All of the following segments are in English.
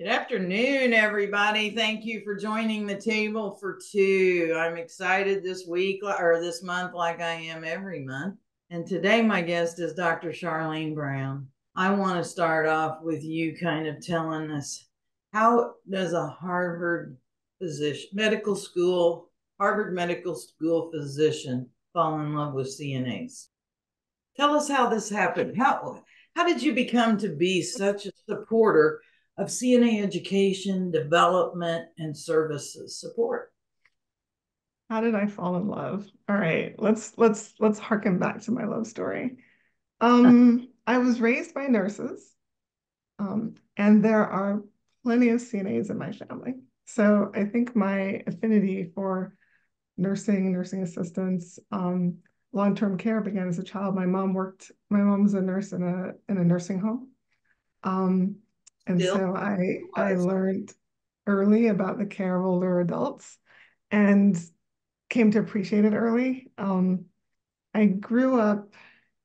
Good afternoon, everybody. Thank you for joining the table for two. I'm excited this week or this month, like I am every month. And today, my guest is Dr. Charlene Brown. I want to start off with you kind of telling us how does a Harvard physician, medical school, Harvard Medical School physician fall in love with CNAs? Tell us how this happened. How how did you become to be such a supporter of CNA education, development, and services support. How did I fall in love? All right, let's let's let's harken back to my love story. Um, I was raised by nurses, um, and there are plenty of CNAs in my family. So I think my affinity for nursing, nursing assistants, um, long-term care began as a child. My mom worked. My mom was a nurse in a in a nursing home. Um, and Still so I I learned early about the care of older adults and came to appreciate it early. Um, I grew up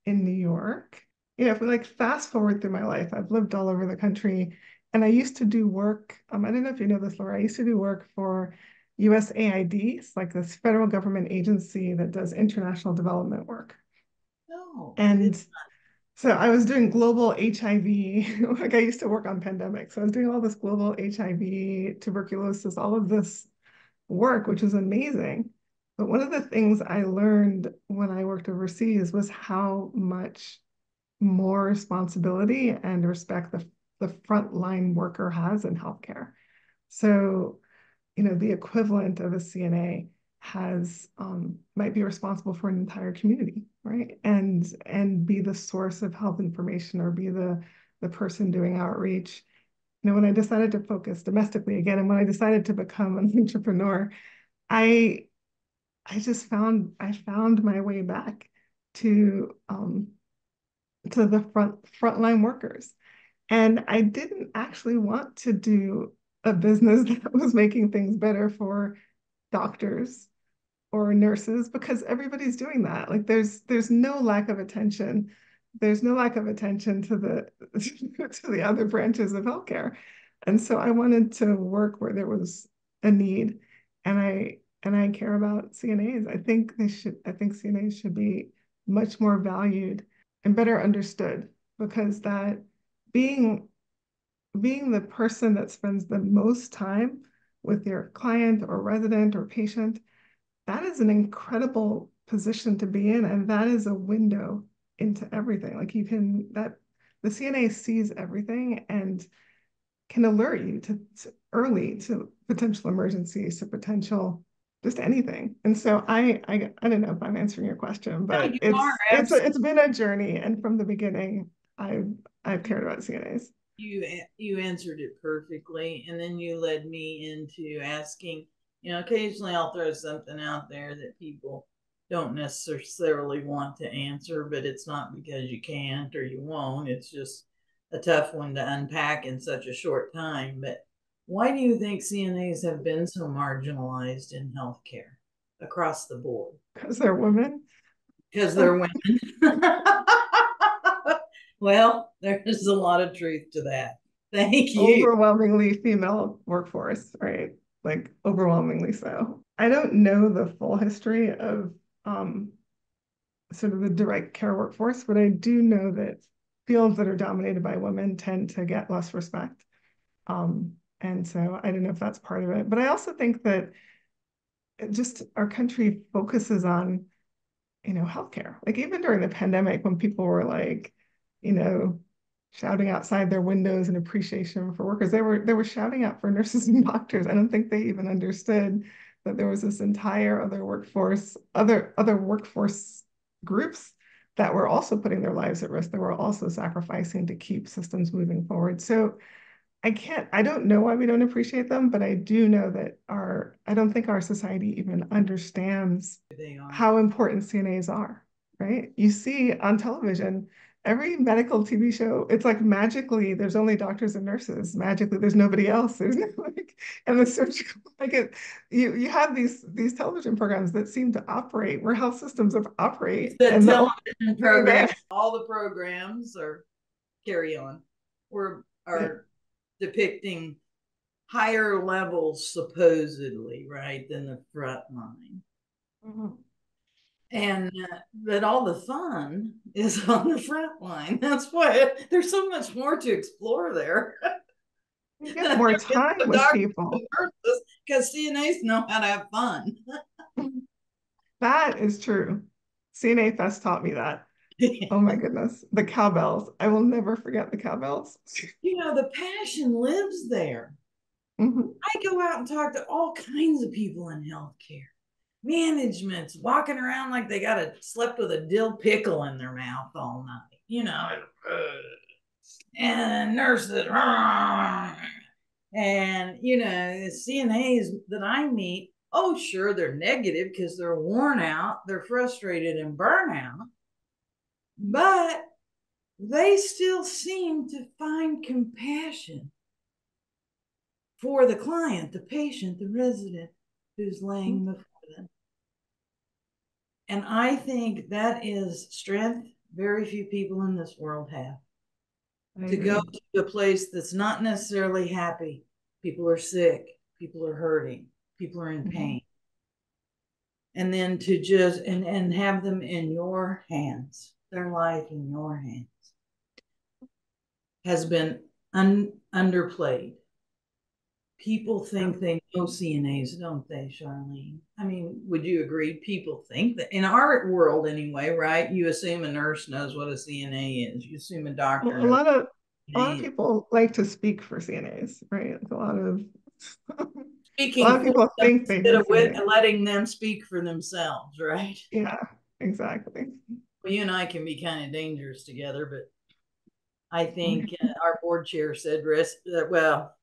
in New York. You know, if we like fast forward through my life, I've lived all over the country and I used to do work. Um, I don't know if you know this, Lori. I used to do work for USAID. It's like this federal government agency that does international development work. No. And so I was doing global HIV, like I used to work on pandemics. So I was doing all this global HIV, tuberculosis, all of this work, which was amazing. But one of the things I learned when I worked overseas was how much more responsibility and respect the, the frontline worker has in healthcare. So, you know, the equivalent of a CNA has um, might be responsible for an entire community, right? And and be the source of health information or be the the person doing outreach. You know, when I decided to focus domestically again, and when I decided to become an entrepreneur, I I just found I found my way back to um, to the front frontline workers, and I didn't actually want to do a business that was making things better for doctors or nurses because everybody's doing that. Like there's there's no lack of attention. There's no lack of attention to the to the other branches of healthcare. And so I wanted to work where there was a need. And I and I care about CNAs. I think they should I think CNAs should be much more valued and better understood because that being being the person that spends the most time with your client or resident or patient that is an incredible position to be in. And that is a window into everything. Like you can, that the CNA sees everything and can alert you to, to early to potential emergencies, to potential just anything. And so I, I, I don't know if I'm answering your question, but no, it's, it's, a, it's been a journey. And from the beginning, I've, I've cared about CNAs. You, you answered it perfectly. And then you led me into asking, you know, occasionally I'll throw something out there that people don't necessarily want to answer, but it's not because you can't or you won't. It's just a tough one to unpack in such a short time. But why do you think CNAs have been so marginalized in healthcare across the board? Because they're women. Because they're women. well, there's a lot of truth to that. Thank you. Overwhelmingly female workforce, right? Like overwhelmingly so. I don't know the full history of um, sort of the direct care workforce, but I do know that fields that are dominated by women tend to get less respect. Um, and so I don't know if that's part of it. But I also think that just our country focuses on, you know, healthcare. Like even during the pandemic, when people were like, you know, shouting outside their windows in appreciation for workers. They were they were shouting out for nurses and doctors. I don't think they even understood that there was this entire other workforce, other other workforce groups that were also putting their lives at risk. That were also sacrificing to keep systems moving forward. So I can't, I don't know why we don't appreciate them, but I do know that our, I don't think our society even understands how important CNAs are, right? You see on television, every medical TV show, it's like magically there's only doctors and nurses. Magically, there's nobody else. There's no like, and the surgical like it. You you have these these television programs that seem to operate where health systems operate. The and television programs, all the programs are carry on. We're are yeah. depicting higher levels supposedly, right, than the front line. Mm-hmm. And uh, but all the fun is on the front line. That's why there's so much more to explore there. You get more time with people because CNAs know how to have fun. that is true. CNA Fest taught me that. oh my goodness, the cowbells! I will never forget the cowbells. You know, the passion lives there. Mm-hmm. I go out and talk to all kinds of people in healthcare. Managements walking around like they got a slept with a dill pickle in their mouth all night, you know, and nurses, and you know, CNAs that I meet. Oh, sure, they're negative because they're worn out, they're frustrated and burnout, but they still seem to find compassion for the client, the patient, the resident who's laying mm-hmm. before them. And I think that is strength very few people in this world have. I to agree. go to a place that's not necessarily happy. People are sick, people are hurting, people are in mm-hmm. pain. And then to just and, and have them in your hands, their life in your hands, has been un, underplayed people think they know CNAs, don't they, Charlene? I mean, would you agree? People think that in our world, anyway, right? You assume a nurse knows what a CNA is. You assume a doctor. Well, a lot of a lot of people like to speak for CNAs, right? a lot of speaking. a lot of people think they instead of letting them speak for themselves, right? Yeah, exactly. Well, you and I can be kind of dangerous together, but I think uh, our board chair said, "Rest." Uh, well,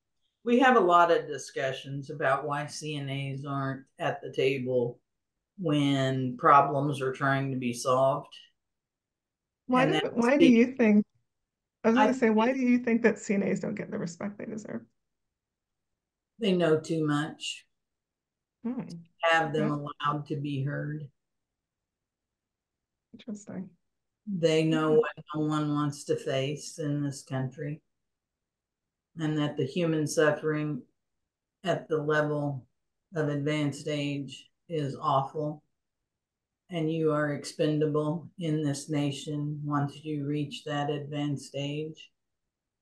we have a lot of discussions about why CNAs aren't at the table when problems are trying to be solved. Why do, why do you think I was going to say why do you think that CNAs don't get the respect they deserve? They know too much. Hmm. Have them okay. allowed to be heard. Interesting. They know what no one wants to face in this country and that the human suffering at the level of advanced age is awful. And you are expendable in this nation once you reach that advanced age.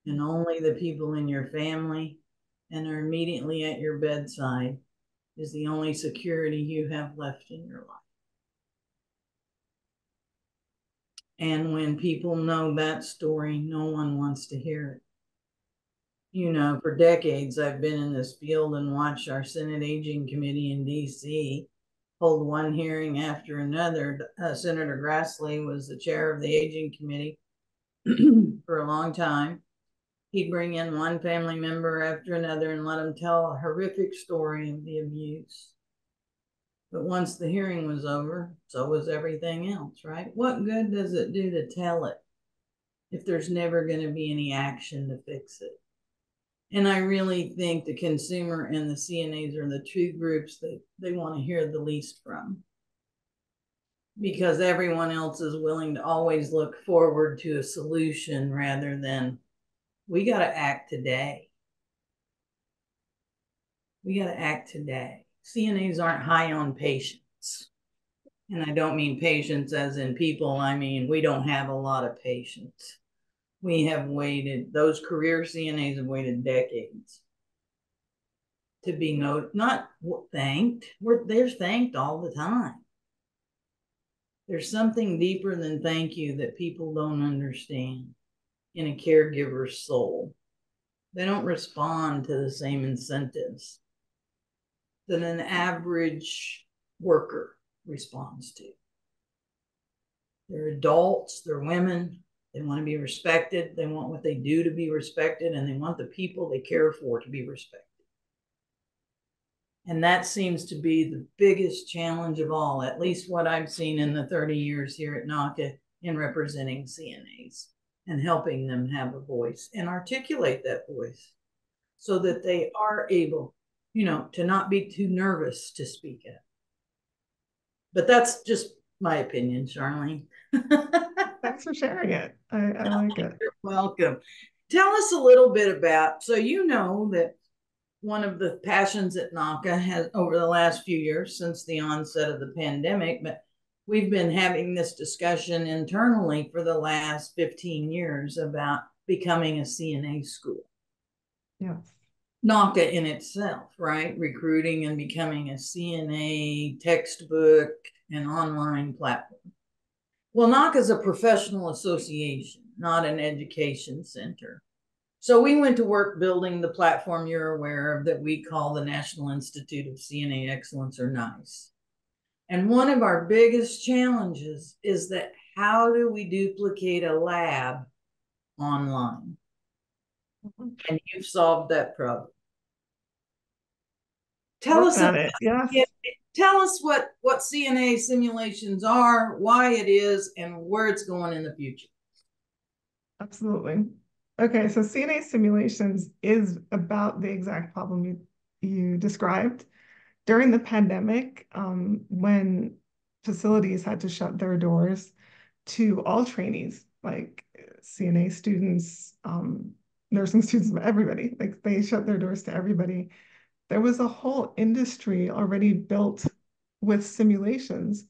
And only the people in your family and are immediately at your bedside is the only security you have left in your life. And when people know that story no one wants to hear it you know, for decades, I've been in this field and watched our Senate Aging Committee in DC hold one hearing after another. Uh, Senator Grassley was the chair of the Aging Committee for a long time. He'd bring in one family member after another and let them tell a horrific story of the abuse. But once the hearing was over, so was everything else, right? What good does it do to tell it if there's never going to be any action to fix it? And I really think the consumer and the CNAs are the two groups that they want to hear the least from. Because everyone else is willing to always look forward to a solution rather than we got to act today. We got to act today. CNAs aren't high on patience. And I don't mean patience as in people, I mean, we don't have a lot of patience we have waited, those career CNAs have waited decades to be no, not thanked. We're, they're thanked all the time. There's something deeper than thank you that people don't understand in a caregiver's soul. They don't respond to the same incentives that an average worker responds to. They're adults, they're women, they want to be respected. They want what they do to be respected, and they want the people they care for to be respected. And that seems to be the biggest challenge of all, at least what I've seen in the 30 years here at NAHCA in representing CNAs and helping them have a voice and articulate that voice so that they are able, you know, to not be too nervous to speak up. But that's just my opinion, Charlene. Thanks for sharing it. I, I like it. You're welcome. Tell us a little bit about so you know that one of the passions at NAHCA has over the last few years since the onset of the pandemic, but we've been having this discussion internally for the last 15 years about becoming a CNA school. Yeah. NAHCA in itself, right? Recruiting and becoming a CNA textbook and online platform. Well, NAHCA is a professional association, not an education center. So we went to work building the platform you're aware of that we call the National Institute of CNA Excellence or NICE. And one of our biggest challenges is that how do we duplicate a lab online? Mm-hmm. And you've solved that problem. Tell us about, it. Yes. Tell us what what CNA simulations are, why it is, and where it's going in the future. Absolutely. Okay, so CNA simulations is about the exact problem you you described. During the pandemic, um, when facilities had to shut their doors to all trainees, like CNA students, um, nursing students, everybody, like they shut their doors to everybody. There was a whole industry already built with simulations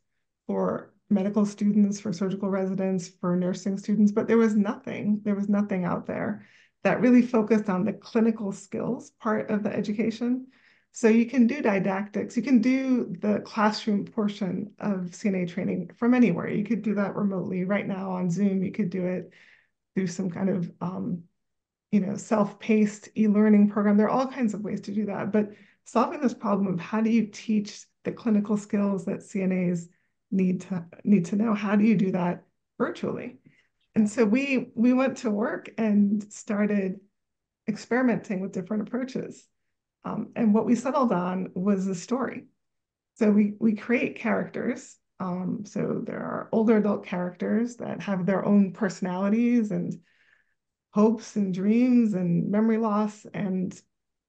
for medical students, for surgical residents, for nursing students, but there was nothing, there was nothing out there that really focused on the clinical skills part of the education. So you can do didactics, you can do the classroom portion of CNA training from anywhere. You could do that remotely right now on Zoom. You could do it through some kind of um, you know, self-paced e-learning program. There are all kinds of ways to do that, but solving this problem of how do you teach the clinical skills that CNAs need to need to know, how do you do that virtually? And so we we went to work and started experimenting with different approaches. Um, and what we settled on was a story. So we we create characters. Um, so there are older adult characters that have their own personalities and hopes and dreams and memory loss and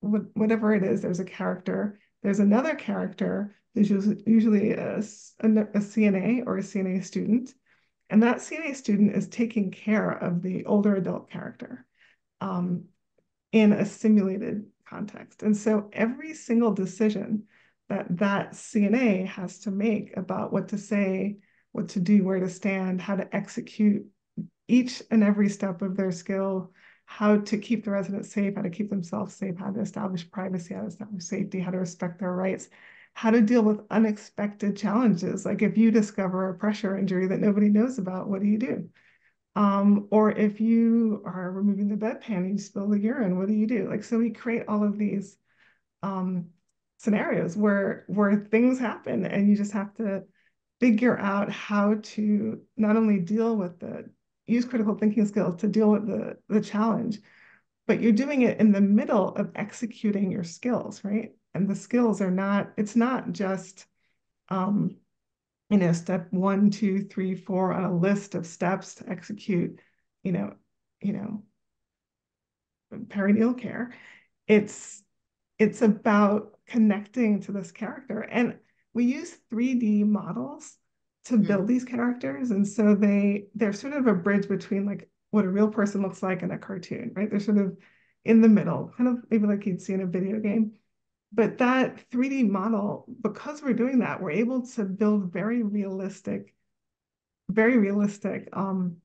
whatever it is, there's a character. There's another character who's usually a, a, a CNA or a CNA student. And that CNA student is taking care of the older adult character um, in a simulated context. And so every single decision that that CNA has to make about what to say, what to do, where to stand, how to execute each and every step of their skill, how to keep the residents safe, how to keep themselves safe, how to establish privacy, how to establish safety, how to respect their rights, how to deal with unexpected challenges. Like if you discover a pressure injury that nobody knows about, what do you do? Um, or if you are removing the bedpan and you spill the urine, what do you do? Like, so we create all of these um, scenarios where where things happen and you just have to figure out how to not only deal with the use critical thinking skills to deal with the, the challenge, but you're doing it in the middle of executing your skills, right? And the skills are not, it's not just, um, you know, step one, two, three, four on a list of steps to execute, you know, you know, perineal care. It's, it's about connecting to this character. And we use 3D models to mm-hmm. build these characters. And so they they're sort of a bridge between like what a real person looks like and a cartoon, right? They're sort of in the middle, kind of maybe like you'd see in a video game. But that 3D model, because we're doing that, we're able to build very realistic, very realistic um,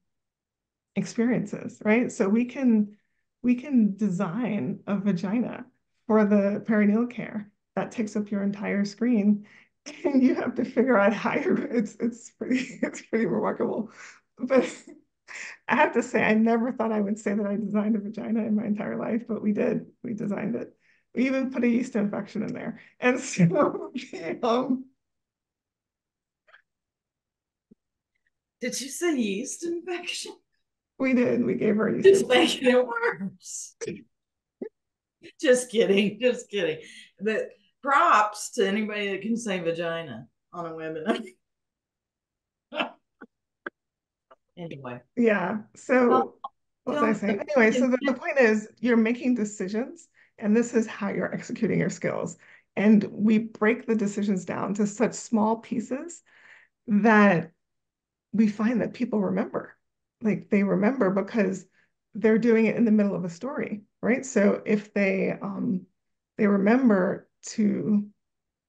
experiences, right? So we can we can design a vagina for the perineal care that takes up your entire screen and you have to figure out how you it's it's pretty it's pretty remarkable. But I have to say I never thought I would say that I designed a vagina in my entire life but we did. We designed it. We even put a yeast infection in there. And so um did you say yeast infection? We did. We gave her yeast just making it worse. Just kidding. Just kidding. But props to anybody that can say vagina on a webinar. anyway. Yeah. So well, what was I saying? Anyway, so the, the point is you're making decisions and this is how you're executing your skills. And we break the decisions down to such small pieces that we find that people remember. Like they remember because they're doing it in the middle of a story, right? So if they um they remember to,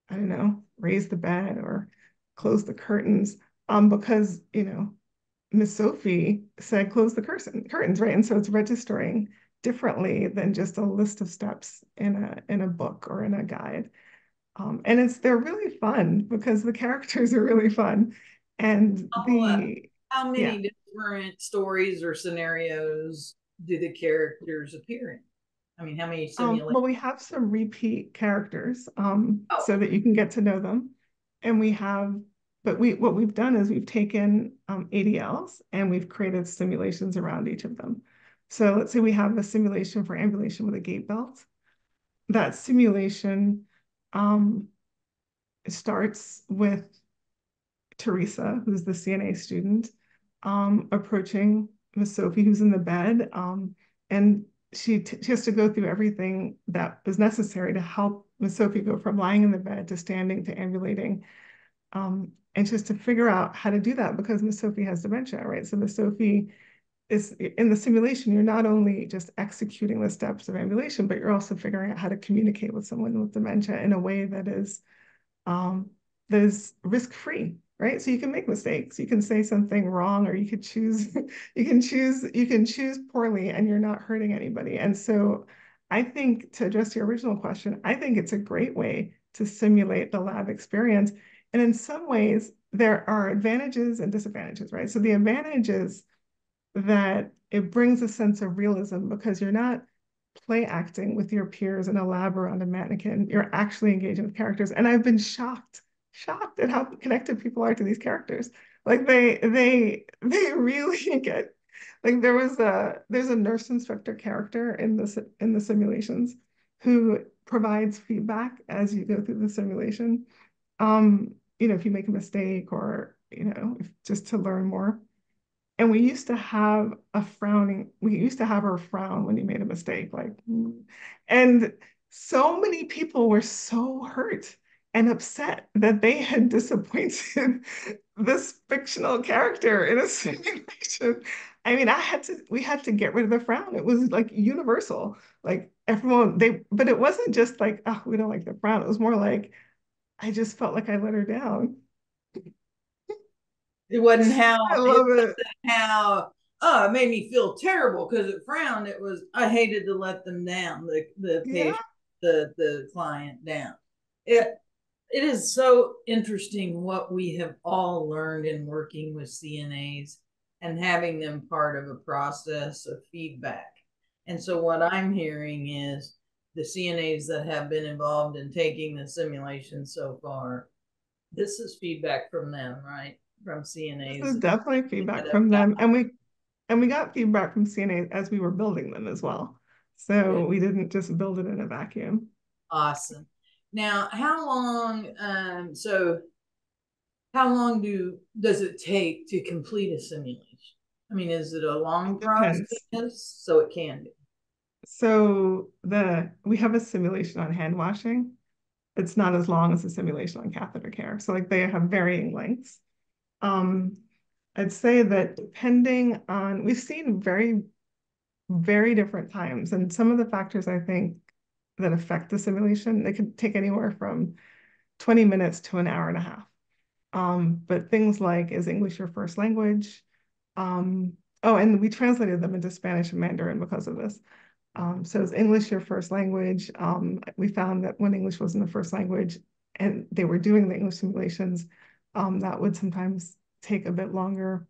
I don't know, raise the bed or close the curtains um, because, you know, Miss Sophie said close the curtain, curtains, right? And so it's registering differently than just a list of steps in a in a book or in a guide. Um, and it's they're really fun because the characters are really fun. And Oh, the uh, How yeah. many different stories or scenarios do the characters appear in? I mean, how many Um, well, we have some repeat characters um, Oh, so that you can get to know them. And we have, but we what we've done is we've taken um, ADLs and we've created simulations around each of them. So let's say we have a simulation for ambulation with a gait belt. That simulation um, starts with Teresa, who's the CNA student, um, approaching Miss Sophie, who's in the bed, um, and she, she has to go through everything that was necessary to help Miss Sophie go from lying in the bed to standing to ambulating, um, and just to figure out how to do that because Miss Sophie has dementia, right? So Miss Sophie is in the simulation, you're not only just executing the steps of ambulation, but you're also figuring out how to communicate with someone with dementia in a way that is um, that is risk-free, right? So you can make mistakes. You can say something wrong, or you could choose, you can choose, you can choose poorly, and you're not hurting anybody. And so I think to address your original question, I think it's a great way to simulate the lab experience. And in some ways, there are advantages and disadvantages, right? So the advantage is that it brings a sense of realism because you're not play acting with your peers in a lab around a mannequin. You're actually engaging with characters. And I've been shocked, shocked at how connected people are to these characters. Like they they they really get like there was a there's a nurse instructor character in this in the simulations who provides feedback as you go through the simulation. Um, you know, if you make a mistake or you know, just to learn more. And we used to have a frowning, we used to have her frown when you made a mistake, like, and so many people were so hurt and upset that they had disappointed this fictional character in a simulation. I mean, I had to, we had to get rid of the frown. It was like universal. Like everyone, they, but it wasn't just like, oh, we don't like the frown. It was more like, I just felt like I let her down. it wasn't how I it love it. wasn't how oh it made me feel terrible because it frowned. It was I hated to let them down, the the Yeah. patient, the the client down. It it is so interesting what we have all learned in working with CNAs and having them part of a process of feedback. And so what I'm hearing is the CNAs that have been involved in taking the simulation so far, this is feedback from them, right? From CNAs. This is definitely feedback from them. And we and we got feedback from CNA as we were building them as well. So we didn't just build it in a vacuum. Awesome. Now, how long? Um, so, how long do does it take to complete a simulation? I mean, is it a long depends. process? So it can be. So the we have a simulation on hand washing. It's not as long as a simulation on catheter care. So like they have varying lengths. Um, I'd say that depending on, we've seen very, very different times. And some of the factors I think that affect the simulation, they could take anywhere from 20 minutes to an hour and a half. Um, but things like, is English your first language? Um, oh, and we translated them into Spanish and Mandarin because of this. Um, so is English your first language? Um, we found that when English wasn't the first language and they were doing the English simulations, um, that would sometimes take a bit longer.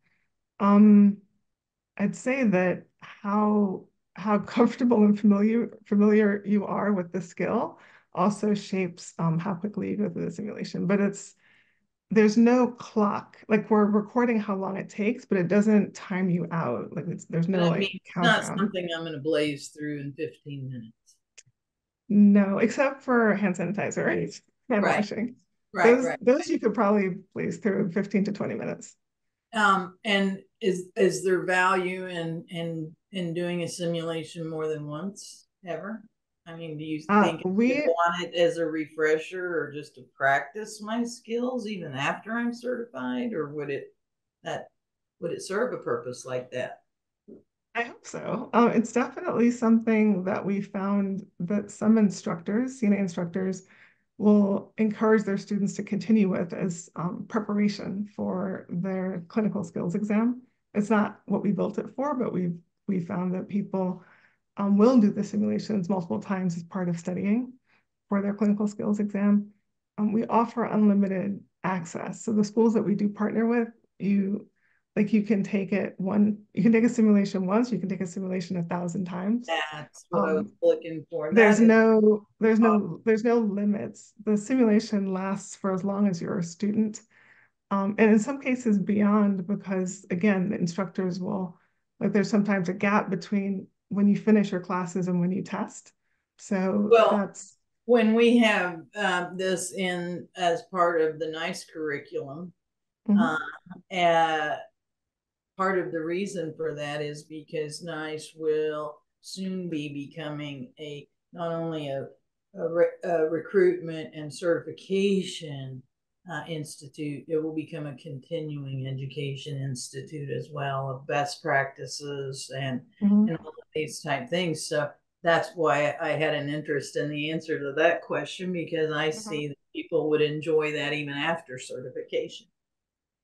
Um, I'd say that how how comfortable and familiar familiar you are with the skill also shapes um, how quickly you go through the simulation. But it's there's no clock. Like we're recording how long it takes, but it doesn't time you out. Like it's, there's no I like mean, it's not something I'm going to blaze through in 15 minutes. No, except for hand sanitizer, right? Hand Right. washing. Right, Those right. those you could probably blaze through in 15 to 20 minutes. Um, and is is there value in in in doing a simulation more than once ever? I mean, do you Uh, think I we want it as a refresher or just to practice my skills even after I'm certified, or would it that would it serve a purpose like that? I hope so. Um, it's definitely something that we found that some instructors, CNA instructors, will encourage their students to continue with as um, preparation for their clinical skills exam. It's not what we built it for, but we've we found that people um, will do the simulations multiple times as part of studying for their clinical skills exam. Um, we offer unlimited access. So the schools that we do partner with, you like you can take it one, you can take a simulation once, you can take a simulation a thousand times. That's what I was Um, looking for. There's That is- no, there's no, there's no limits. The simulation lasts for as long as you're a student. Um, and in some cases beyond, because again, the instructors will, like, there's sometimes a gap between when you finish your classes and when you test. So Well, that's, When we have um, this in as part of the NICE curriculum, mhm, uh, uh, part of the reason for that is because NICE will soon be becoming a not only a, a, re, a recruitment and certification uh, institute, it will become a continuing education institute as well of best practices and, mhm. and all of these type things. So that's why I had an interest in the answer to that question because I see that people would enjoy that even after certification.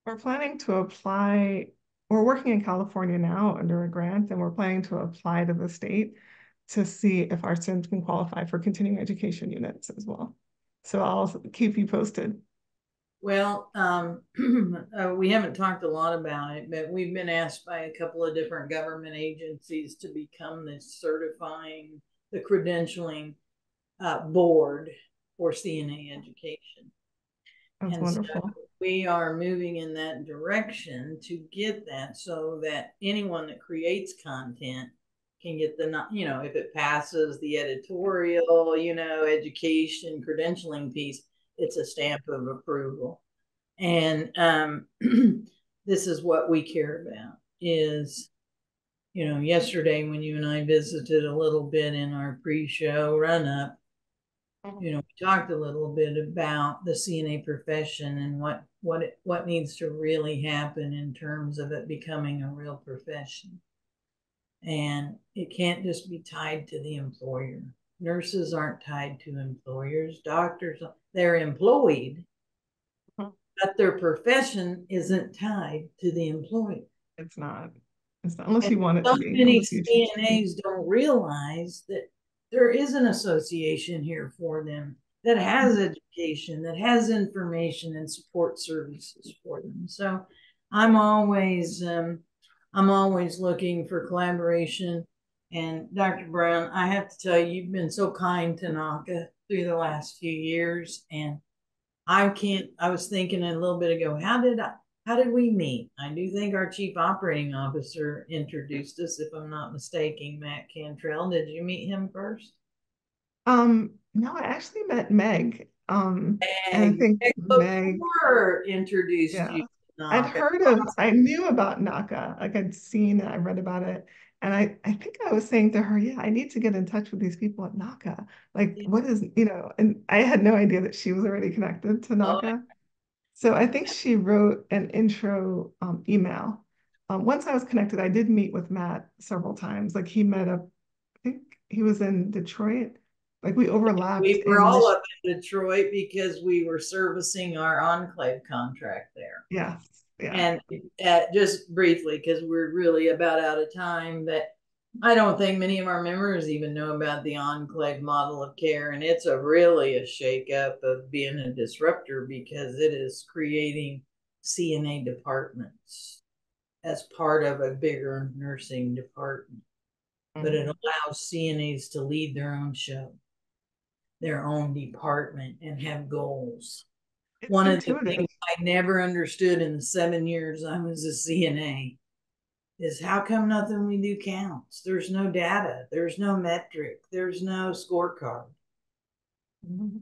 We're planning to apply, we're working in California now under a grant, and we're planning to apply to the state to see if our students can qualify for continuing education units as well. So I'll keep you posted. Well, um, uh, we haven't talked a lot about it, but we've been asked by a couple of different government agencies to become the certifying, the credentialing uh, board for CNA education. That's And wonderful. so we are moving in that direction to get that so that anyone that creates content can get the, you know, if it passes the editorial, you know, education, credentialing piece, it's a stamp of approval. And um, this is what we care about is, you know, yesterday when you and I visited a little bit in our pre-show run-up, you know, we talked a little bit about the CNA profession and what what it, what needs to really happen in terms of it becoming a real profession. And it can't just be tied to the employer. Nurses aren't tied to employers. Doctors, they're employed, Mhm. but their profession isn't tied to the employer. It's not, it's not, unless you want it So to be. many unless you choose to be. CNAs don't realize that there is an association here for them that has education, that has information and support services for them. So I'm always um, I'm always looking for collaboration. And Dr. Brown, I have to tell you, you've been so kind to NAHCA through the last few years. And I can't, I was thinking a little bit ago, how did I, how did we meet? I do think our chief operating officer introduced us, if I'm not mistaken, Matt Cantrell. Did you meet him first? Um, no, I actually met Meg. Um, and I Meg, think Meg Meg, Before introduced Yeah. you to I'd heard of, I knew about NAHCA, like I'd seen it, I read about it. And I, I think I was saying to her, yeah, I need to get in touch with these people at NAHCA. Like, Yeah. what is, you know, and I had no idea that she was already connected to Oh, NAHCA. So I think she wrote an intro um, email. Um, once I was connected, I did meet with Matt several times. Like he met up, I think he was in Detroit. Like we overlapped. We were all up in Detroit because we were servicing our enclave contract there. Yes, yeah. And uh, just briefly, because we're really about out of time, but I don't think many of our members even know about the enclave model of care. And it's a really a shakeup of being a disruptor because it is creating CNA departments as part of a bigger nursing department. But it mm-hmm. allows CNAs to lead their own show, their own department, and have goals It's one of the things I never understood in the seven years I was a CNA is how come nothing we do counts? There's no data, there's no metric, there's no scorecard. Mhm.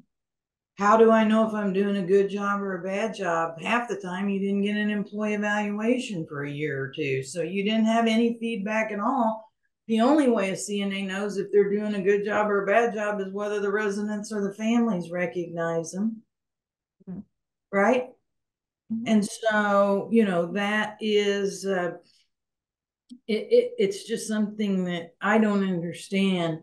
How do I know if I'm doing a good job or a bad job? Half the time you didn't get an employee evaluation for a year or two, so you didn't have any feedback at all. The only way a CNA knows if they're doing a good job or a bad job is whether the residents or the families recognize them. Mhm. Right? Mhm. And so, you know, that is uh, it, it it's just something that I don't understand.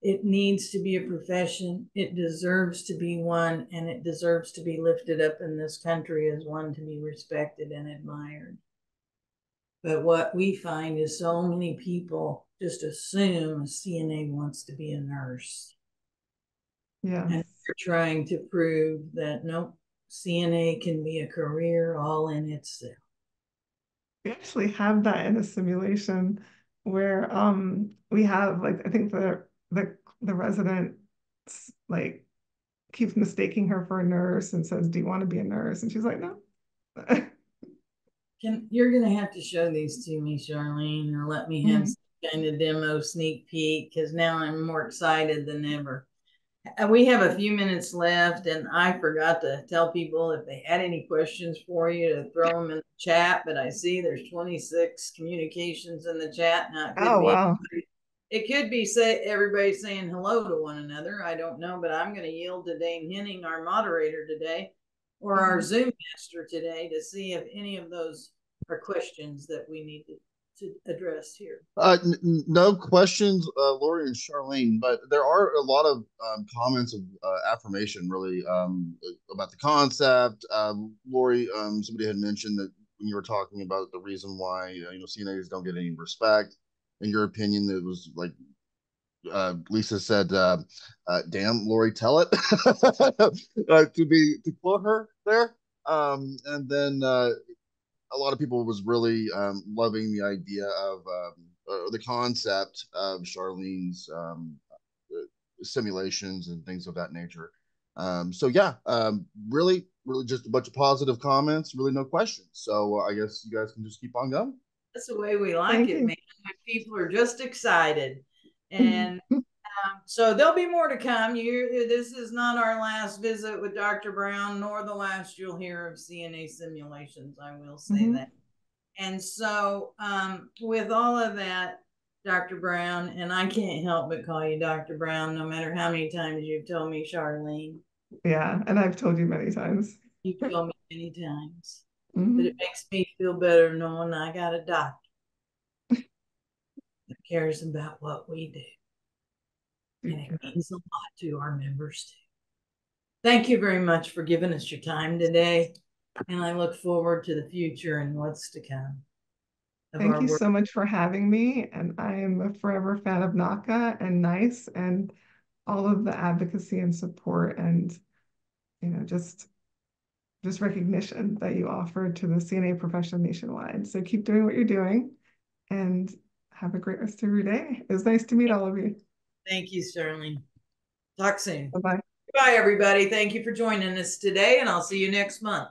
It needs to be a profession. It deserves to be one, and it deserves to be lifted up in this country as one to be respected and admired. But what we find is so many people just assume a CNA wants to be a nurse. Yeah. And they're trying to prove that nope, CNA can be a career all in itself. We actually have that in a simulation where um we have like I think the the the resident like keeps mistaking her for a nurse and says, "Do you want to be a nurse?" And she's like, "No." Can you're gonna have to show these to me, Charlene, or let me have mm-hmm. kind of demo sneak peek because now I'm more excited than ever. We have a few minutes left, and I forgot to tell people if they had any questions for you to throw them in the chat. But I see there's 26 communications in the chat now. oh wow! It could be say everybody saying hello to one another. I don't know, but I'm going to yield to Dane Henning, our moderator today, or our mm-hmm. Zoom master today, to see if any of those are questions that we need to to address here? Uh, n- no questions, uh, Lori and Charlene, but there are a lot of um, comments of uh, affirmation, really, um, about the concept. Um, Lori, um, somebody had mentioned that when you were talking about the reason why you know CNAs don't get any respect. In your opinion, it was like uh, Lisa said, uh, uh, "Damn, Lori, tell it." uh, to be to quote her there, um, and then uh, a lot of people was really um, loving the idea of um, uh, the concept of Charlene's um, uh, simulations and things of that nature. Um, so yeah, um, really, really just a bunch of positive comments. Really, no questions. So uh, I guess you guys can just keep on going. That's the way we like Thank it, you. man. People are just excited, and Um, so there'll be more to come. You, this is not our last visit with Dr. Brown, nor the last you'll hear of CNA simulations. I will say mm-hmm. that. And so, um, with all of that, Dr. Brown, and I can't help but call you Dr. Brown, no matter how many times you've told me Charlene. Yeah, and I've told you many times. You've told me many times. Mm-hmm. But it makes me feel better knowing I got a doctor that cares about what we do. And it means a lot to our members too. Thank you very much for giving us your time today. And I look forward to the future and what's to come. Thank you work. so much for having me. And I am a forever fan of NAHCA and NICE and all of the advocacy and support and, you know, just just recognition that you offer to the CNA profession nationwide. So keep doing what you're doing and have a great rest of your day. It was nice to meet all of you. Thank you, Sterling. Talk soon. Bye-bye. Bye, everybody. Thank you for joining us today, and I'll see you next month.